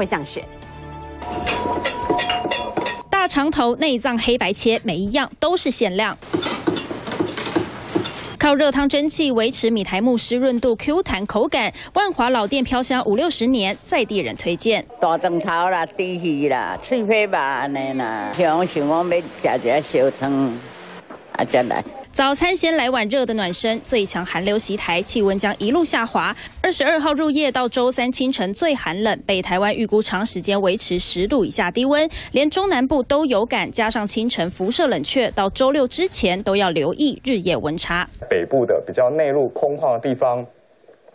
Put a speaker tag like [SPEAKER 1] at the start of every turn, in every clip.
[SPEAKER 1] 会降雪。
[SPEAKER 2] 大肠头、内脏黑白切，每一样都是限量。靠热汤蒸汽维持米苔木湿润度、Q 弹口感，万华老店飘香五六十年，在地人推荐。
[SPEAKER 3] 大肠头啦、猪鱼啦、脆皮肉安尼啦，像想讲要食一小汤，啊再来。
[SPEAKER 2] 早餐先来碗热的暖身，最强寒流袭台，气温将一路下滑。二十二号入夜到周三清晨最寒冷，北台湾预估长时间维持十度以下低温，连中南部都有感。加上清晨辐射冷却，到周六之前都要留意日夜温差。
[SPEAKER 4] 北部的比较内陆空旷的地方，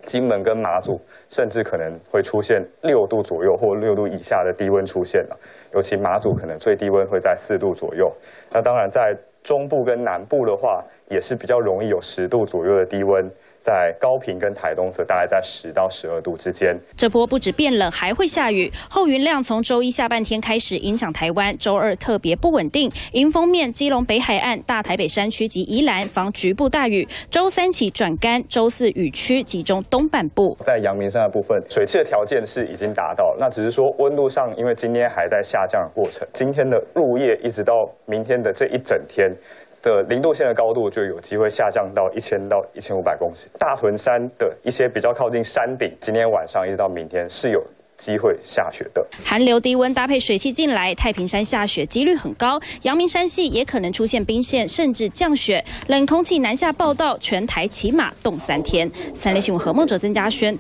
[SPEAKER 4] 金门跟马祖，甚至可能会出现六度左右或六度以下的低温出现了。尤其马祖可能最低温会在四度左右。那当然在。中部跟南部的话，也是比较容易有十度左右的低温。在高平跟台东则大概在十到十二度之间。
[SPEAKER 2] 这波不止变冷，还会下雨。后云量从周一下半天开始影响台湾，周二特别不稳定。迎风面，基隆北海岸、大台北山区及宜兰防局部大雨。周三起转干，周四雨区集中东半部。
[SPEAKER 4] 在阳明山的部分，水汽的条件是已经达到，那只是说温度上，因为今天还在下降的过程。今天的入夜一直到明天的这一整天。的零度线的高度就有机会下降到一千到一千五百公尺。大屯山的一些比较靠近山顶，今天晚上一直到明天是有机会下雪的。
[SPEAKER 2] 寒流低温搭配水汽进来，太平山下雪几率很高，阳明山系也可能出现冰线，甚至降雪。冷空气南下报道，全台起码冻三天。三立新闻何梦哲、曾家轩。